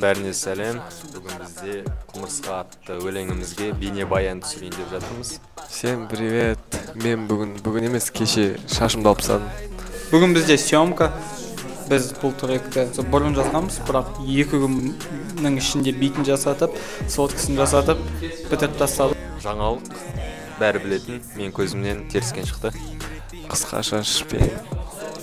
бәріне сәлем. Бүгін бізде құмырсқа атты өлеңімізге бейнебаян түсірейін деп жатырмыз. Всем привет. Мен бүгін бүгін емес кеше шашымды алып тастадым. Бүгін бізде съемка. Біз бұл тректі бұрын жазғанбыз бірақ екі күннің ішінде битін жасатып соткасын жасатып бітіріп тастадық. Жаңалық бәрі білетін мен көзімнен теріскен шықты. Қысқа шашпен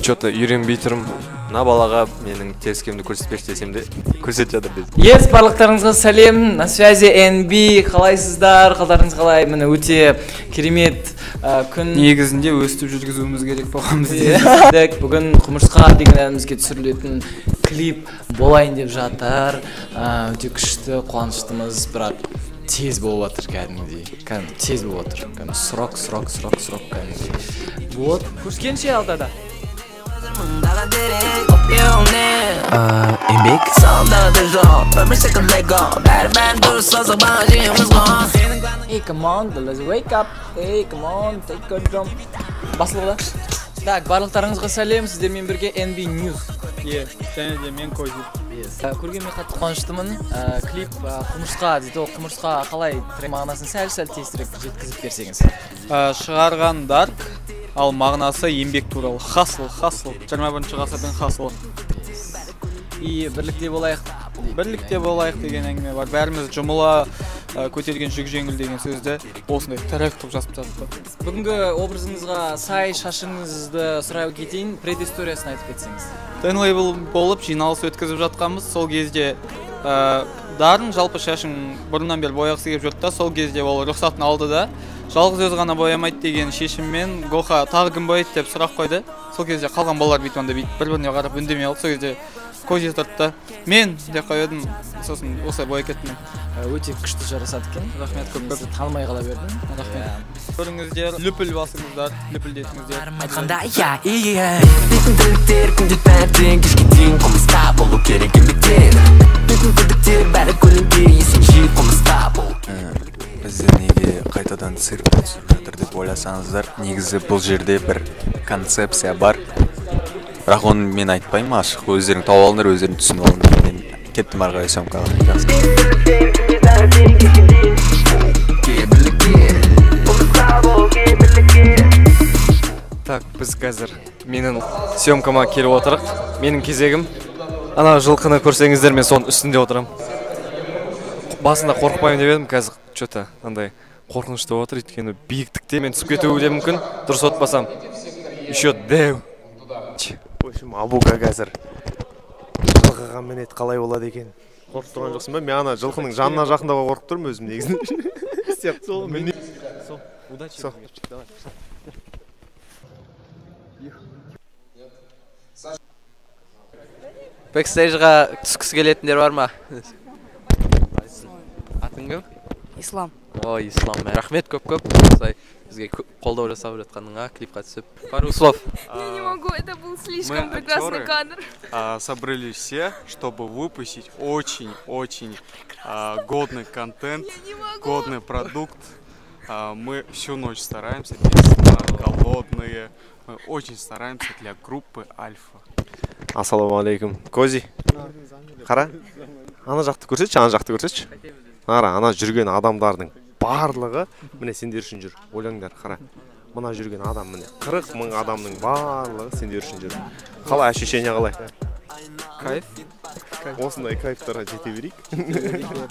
че то үйренбей тұрмын. Мына балаға менің теріскемді көрсетпеші десем де көрсетіп жатыр деді. Ес барлықтарыңызға сәлем. На связи NB қалайсыздар? Қалдарыңыз қалай? Міне өте керемет ә, күн. Негізінде өстіп жүргізуіміз керек болған бізде бүгін құмырсқа деген әнімізге түсірілетін клип болайын деп жатыр. Ә, өте күшті қуаныштымыз. Бірақ тез болып жатыр кәдімгідей. Кәдімгі тез болып жатыр кәдімгі срок срок срок срок кәдімгідей. Вот. Көріскенше алдада өмір секілді лего бәрі дұрыс болса бағжиымыз ғой Hey, come on, let's wake up. Hey, come on, take a jump. Басылғы да? Так, барлықтарыңызға сәлем, сіздермен бірге NB News. иә және де мен кози Ә, көргеніме қатты қуаныштымын. Ә, клип ә, құмырсқа дейді, ол құмырсқа қалай трек мағынасын сәл-сәл тезірек жеткізіп берсеңіз. Шығарған дарк ал мағынасы еңбек туралы. Хасл хасл. жиырма бірінші ғасырдың хаслы И бірлікте болайық. бірлікте болайық деген әңгіме бар. Бәріміз жұмыла ә, көтерген жүк жеңіл деген сөзді осындай трек қылып жазып тастадық. Бүгінгі образыңызға сай шашыңызды сұрай кетейін, предысториясын айтып кетсеңіз. тен лейбл болып жиналыс өткізіп жатқанбыз. Сол кезде ә, дарын жалпы шашын бұрыннан бері бояғысы келіп жүрді да сол кезде ол рұқсатын алды да жалғыз өзі ғана боямайды деген шешіммен гоха тағы кім бояйды деп сұрақ қойды. Сол кезде қалған балалар бүйтіп анда бүйтіп бір біріне қарап үндемей қалды. Сол кезде кози тұрды. Да мен! деп қойып едім. Сосын осылай бояп кеттім мен. Ә, өте күшті жарасады екен. рахмет көп көп танымай қала бердім. рахмет. Көріңіздер лүпіл басыңыздар лүпілдетіңіздер айтқанда иә иә дейтін тірліктер күнде таңертең кешке дейін қылмысқа болу керек еңбектер дейтін күдіктер бәрі көлеңке есің жи қылмысқа болу бізді неге қайтадан циркке түсіріп жатыр деп ойласаңыздар негізі бұл жерде бір концепция бар. Бірақ оны мен айтпаймын ашық өздерің тауып алыңдар өздерің түсініп алыңдар. Мен кеттім ары қарай съемкаға так біз қазір менің съемкама келіп отырық. Менің кезегім. Ана жылқыны көрсеңіздер мен соның үстінде отырамын басында қорықпаймын деп едім қазір че то андай қорқынышты болып жатыр өйткені биіктікте мен түсіп кетуі де мүмкін. Дұрыс отпасам еще дәу в общем абука қазір жылқыға мінеді қалай болады екен? Қорқып тұрған жоқсың ба? Мен ана жылқының жанына жақындауға қорқып тұрмын өзім негізінде? Сияқты сол міне. удачи Сол. бэкстейджға түскісі келетіндер бар ма? атың кім ислам ой ислам рахмет көп көп осылай бізге кө- қолдау жасап жатқаныңа клипқа түсіп пару слов Я не могу, это был слишком мы прекрасный актеры. кадр. а, собрались все, чтобы выпустить очень-очень а, годный контент, Не могу. годный продукт. А, мы всю ночь стараемся, без сна, голодные. Мы очень стараемся для группы Альфа. ассалаумағалейкум кози қара ана жақты көрсетші ана жақты көрсетші Қара ана жүрген адамдардың барлығы міне сендер үшін жүр. Ойлаңдар қара. Мына жүрген адам міне қырық мың адамның барлығы сендер үшін жүр. Қалай ощущение қалай? Кайф. Осындай кайфтарға жете берейік.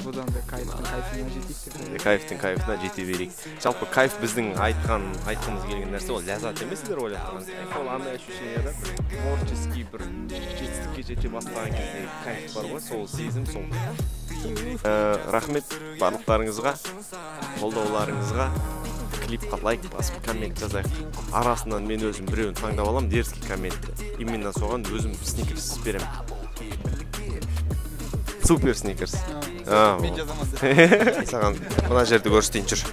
Бұдан да кайфтың кайфына жетейік деп кайфтың кайфына жете берейік. Жалпы кайф біздің айтқан айтқымыз келген нәрсе ол ләззат емес сіздер ойлап тұрған ол андай ощущение да творческий бір жетістікке жете бастаған кезде кайф бар ғой. Сол сезім сол рахмет барлықтарыңызға қолдауларыңызға. Клипқа лайк басып коммент жазайық. Арасынан мен өзім біреуін таңдап аламын дерзкий комментті именно соған өзім сникерс беремін. Супер сникерс. Мен жазамын саған мына жерді көрсетейін жүр.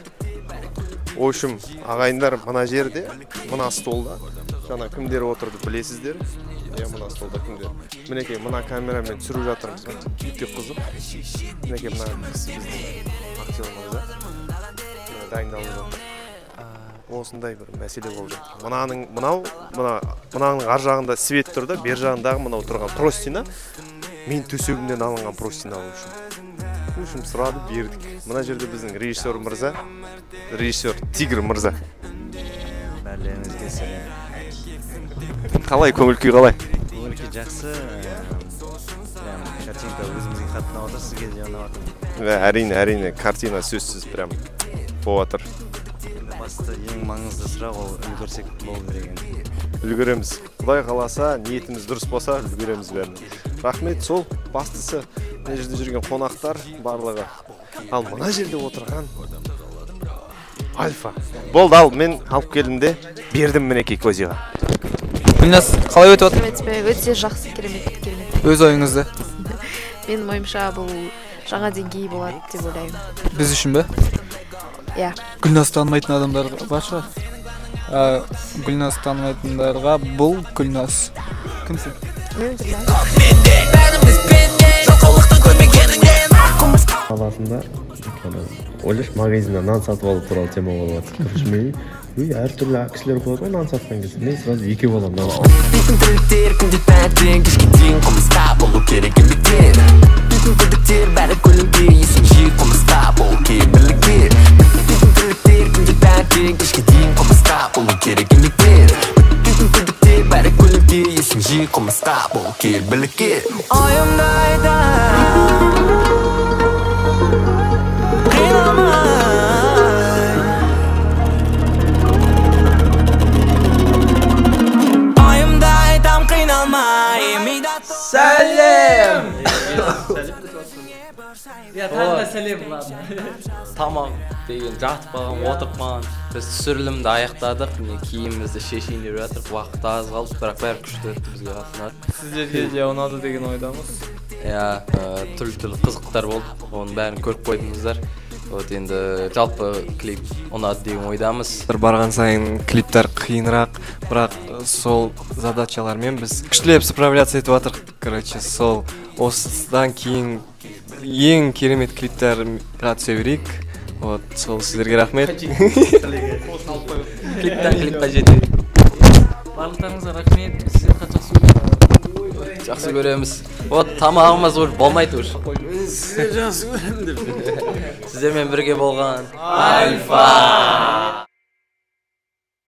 В общем ағайындар мына жерде мына столда. Жаңа кімдер отырды білесіздер иә мына столда кімдер мінекей мына камерамен түсіріп жатырмыз өте қызық мінекей мына кісі біздің дайындалып жатыр осындай бір мәселе болып жатыр мынаның мынау мына мынаның ар жағында свет тұр да бер жағындағы мынау тұрған простина мен төсегімнен алынған профессионал үшін в общем сұрады бердік мына жерде біздің режиссер мырза режиссер тигр мырза бәрлеріңізге сәлем қалай көңіл күй қалай? Көңіл күй жақсы прям картинка өзіңізге қатты ұнап жатыр сізге де ұнап жатыр әрине әрине картина сөзсіз прям болып жатыр басты ең маңызды сұрақ ол үлгерсек болу керек енді үлгереміз. Құдай қаласа ниетіміз дұрыс болса үлгереміз бәрін. Рахмет сол бастысы мына жерде жүрген қонақтар барлығы. Ал мына жерде отырған альфа. Болды ал мен алып келдім де бердім мінекей козиға. Гүлназ қалай өтіп жатыр өтпе өте жақсы керемет керемет. Өз ойыңызды. Менің ойымша бұл жаңа деңгей болады деп ойлаймын. Біз үшін бе? Иә. Гүлназ танымайтын адамдар бар шығар. Гүлназ танымайтындарға бұл гүлназ. Кімсің мен ойлашы магазиннен нан сатып алу туралы тема болып жатыр короче өй әртүрлі кісілер болады ғой нан сатқан кезде мен сразу екеу нан Дейтін тірліктер күнде таңертең кешке дейін қылмыста болу керек еңбектер дейтін күдіктер бәрі көлеңке есің жи қылмыста болу керек бірліктер дейтін тірліктер күнде таңертең кешке дейін қылмыста болу керек еңбектер дейтін күдіктер бәрі көлеңке есің жи қылмыста болу керек бірліктер ойымды айтам иә тағы да сәлем ладно тамақ деген жатып қалған отырып қалған біз түсірілімді аяқтадық міне киімімізді шешейін деп жатырмық уақыт аз қалды бірақ бәрі күшті өтті бізге қатты сіздерге де ұнады деген ойдамыз. Иә ә, түрлі түрлі қызықтар болды. Оның бәрін көріп қойдыңыздар. Вот енді жалпы клип ұнады деген ойдамыз. Барған сайын клиптер қиынырақ бірақ сол задачалармен біз күштілеп справляться етіп жатырмық короче сол осыдан кейін ең керемет клиптерға түсе берейік. Вот сол сіздерге рахмет. Клиптен клипқа жетейік. Барлықтарыңызға рахмет. Біз сіздерді қатты жақсы көреміз. Жақсы көреміз вот тамағымыз уже болмайды уже. Жақсы көремін деп сіздермен бірге болған альфа!